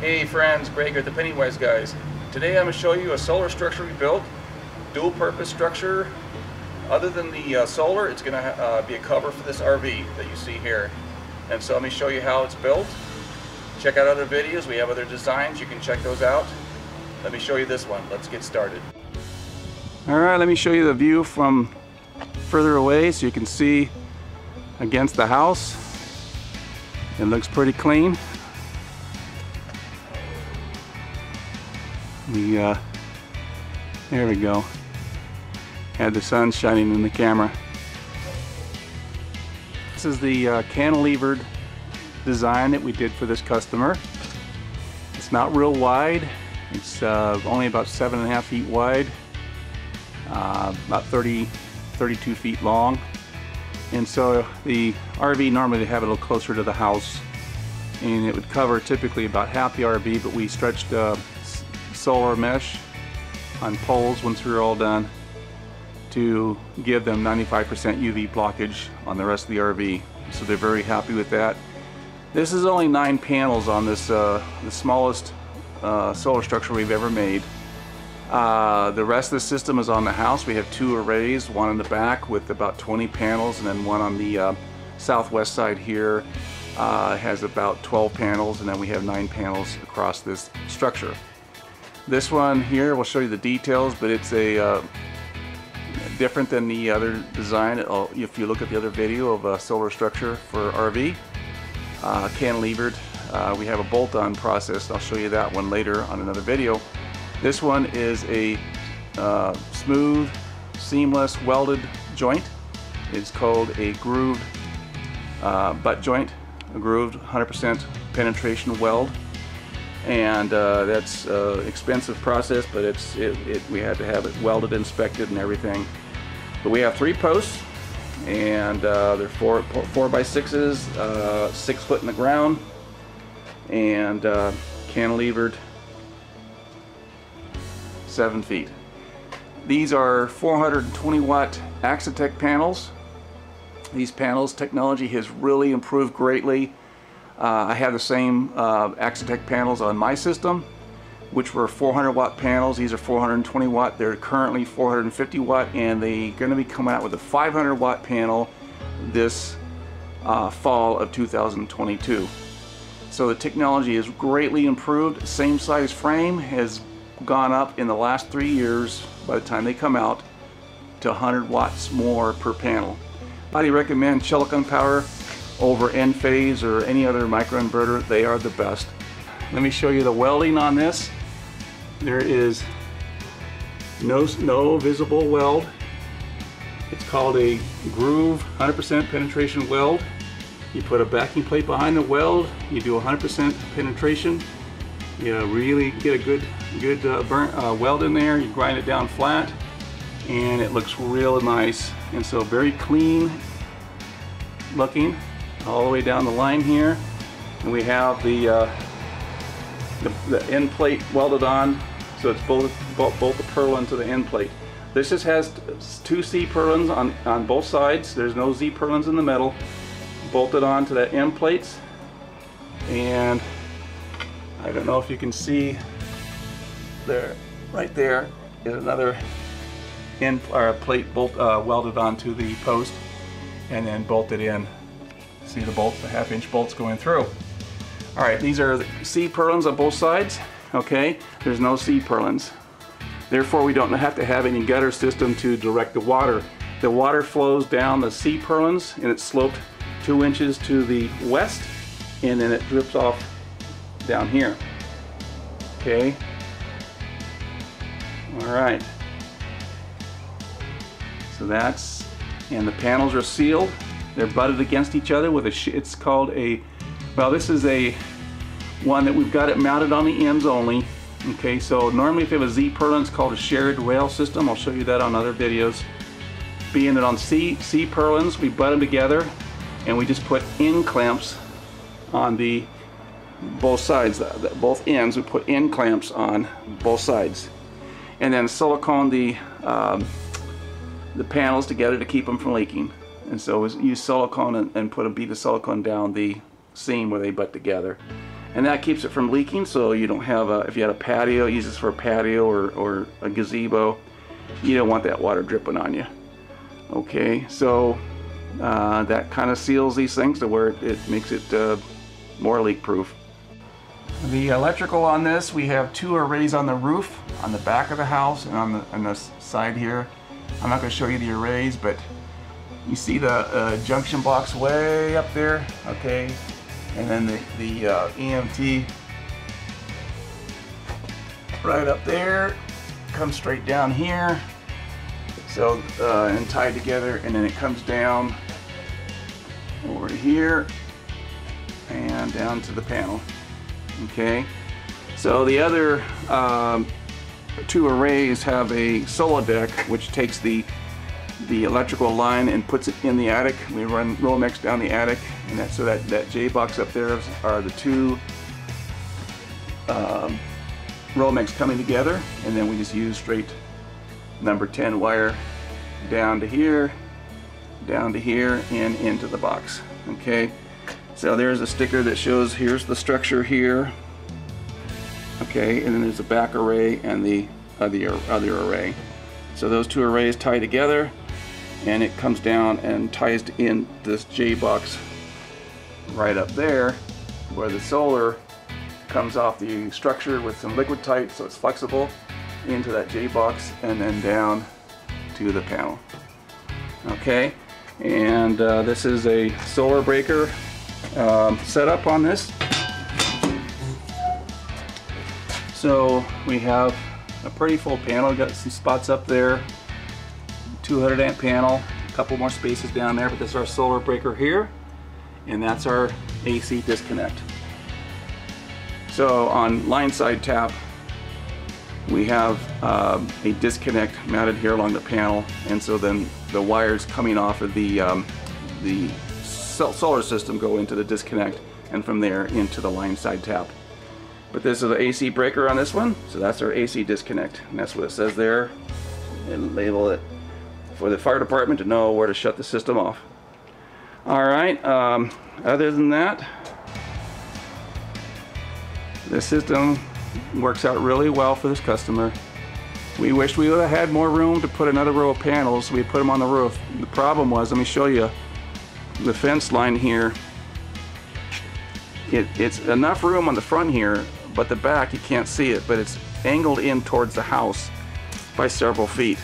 Hey friends, Greg at the Penny Wise guys. Today I'm going to show you a solar structure we built, dual purpose structure. Other than the uh, solar, it's going to uh, be a cover for this RV that you see here. And so let me show you how it's built. Check out other videos, we have other designs, you can check those out. Let me show you this one, let's get started. Alright, let me show you the view from further away so you can see against the house. It looks pretty clean. We, uh, there we go. Had the sun shining in the camera. This is the uh, cantilevered design that we did for this customer. It's not real wide. It's uh, only about seven and a half feet wide, uh, about 30, 32 feet long. And so the RV normally they have it a little closer to the house and it would cover typically about half the RV, but we stretched uh, solar mesh on poles once we were all done to give them 95% UV blockage on the rest of the RV. So they're very happy with that. This is only nine panels on this, uh, the smallest uh, solar structure we've ever made. Uh, the rest of the system is on the house. We have two arrays, one in the back with about 20 panels and then one on the uh, southwest side here uh, has about 12 panels and then we have nine panels across this structure. This one here we'll show you the details, but it's a uh, different than the other design. It'll, if you look at the other video of a solar structure for RV, uh, cantilevered, uh, we have a bolt-on process. I'll show you that one later on another video. This one is a uh, smooth, seamless, welded joint. It's called a grooved uh, butt joint, a grooved 100% penetration weld and uh, that's uh, expensive process but it's it, it, we had to have it welded inspected and everything. But we have three posts and uh, they're four four by sixes uh, six foot in the ground and uh, cantilevered seven feet. These are 420 watt Axitec panels. These panels technology has really improved greatly uh, I have the same uh, Axitec panels on my system, which were 400 watt panels. These are 420 watt. They're currently 450 watt, and they're going to be coming out with a 500 watt panel this uh, fall of 2022. So the technology is greatly improved. Same size frame has gone up in the last three years by the time they come out to 100 watts more per panel. Highly recommend Chilicon Power over Enphase or any other microinverter, they are the best. Let me show you the welding on this. There is no, no visible weld. It's called a groove 100% penetration weld. You put a backing plate behind the weld, you do 100% penetration. You really get a good good uh, burnt uh, weld in there. You grind it down flat and it looks real nice. And so very clean looking all the way down the line here. And we have the, uh, the, the, end plate welded on, so it's both, both, both the purlin to the end plate. This just has two C purlins on, on both sides. There's no Z purlins in the middle. Bolted on to the end plates. And I don't know if you can see there, right there is another end or plate bolt uh, welded onto the post and then bolted in See the bolt, the half inch bolts going through. All right, these are the C purlins on both sides. Okay, there's no C purlins. Therefore, we don't have to have any gutter system to direct the water. The water flows down the C purlins and it's sloped two inches to the west and then it drips off down here. Okay. All right. So that's, and the panels are sealed. They're butted against each other with a, it's called a, well this is a one that we've got it mounted on the ends only. Okay, so normally if you have a Z purlin, it's called a shared rail system. I'll show you that on other videos. Being that on C, C purlins, we butt them together and we just put end clamps on the both sides, both ends, we put end clamps on both sides. And then silicone the, um, the panels together to keep them from leaking. And so use silicone and, and put a bead of silicone down the seam where they butt together. and that keeps it from leaking so you don't have a if you had a patio use this for a patio or, or a gazebo you don't want that water dripping on you. Okay so uh, that kind of seals these things to where it, it makes it uh, more leak proof the electrical on this we have two arrays on the roof on the back of the house and on the, on the side here. I'm not going to show you the arrays but you see the uh, junction box way up there? Okay. And then the, the uh, EMT right up there comes straight down here. So uh, and tied together and then it comes down over here and down to the panel. Okay. So the other um, two arrays have a SolaDeck which takes the the electrical line and puts it in the attic. We run Romex down the attic, and that so that that J box up there are the two um, Romex coming together, and then we just use straight number 10 wire down to here, down to here, and into the box. Okay, so there's a sticker that shows here's the structure here. Okay, and then there's the back array and the other other array. So those two arrays tie together and it comes down and ties in this J box right up there where the solar comes off the structure with some liquid tight so it's flexible into that J box and then down to the panel. Okay and uh, this is a solar breaker um, setup on this. So we have a pretty full panel. Got some spots up there 200 amp panel, a couple more spaces down there, but this is our solar breaker here, and that's our AC disconnect. So on line side tap, we have um, a disconnect mounted here along the panel, and so then the wires coming off of the, um, the solar system go into the disconnect, and from there into the line side tap. But this is the AC breaker on this one, so that's our AC disconnect, and that's what it says there, and label it for the fire department to know where to shut the system off. All right, um, other than that, the system works out really well for this customer. We wish we would have had more room to put another row of panels. We put them on the roof. The problem was, let me show you the fence line here. It, it's enough room on the front here, but the back you can't see it, but it's angled in towards the house by several feet.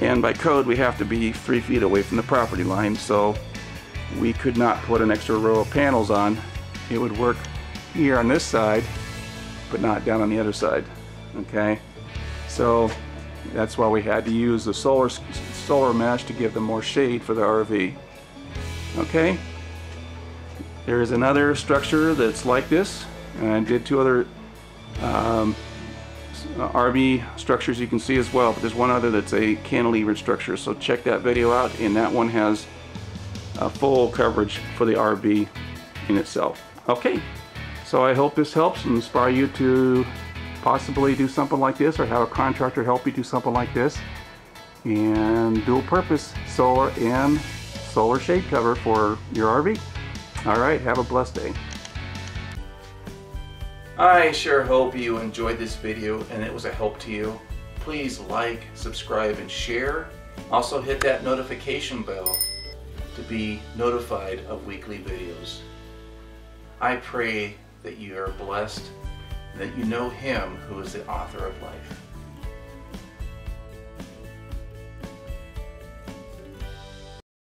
And by code, we have to be three feet away from the property line, so we could not put an extra row of panels on. It would work here on this side, but not down on the other side, okay? So that's why we had to use the solar, solar mesh to give them more shade for the RV, okay? There is another structure that's like this, and I did two other um, uh, RV structures you can see as well, but there's one other that's a cantilevered structure, so check that video out, and that one has uh, full coverage for the RV in itself. Okay, so I hope this helps and inspire you to possibly do something like this or have a contractor help you do something like this. And dual purpose solar and solar shade cover for your RV. All right, have a blessed day. I sure hope you enjoyed this video and it was a help to you. Please like, subscribe, and share. Also hit that notification bell to be notified of weekly videos. I pray that you are blessed and that you know Him who is the author of life.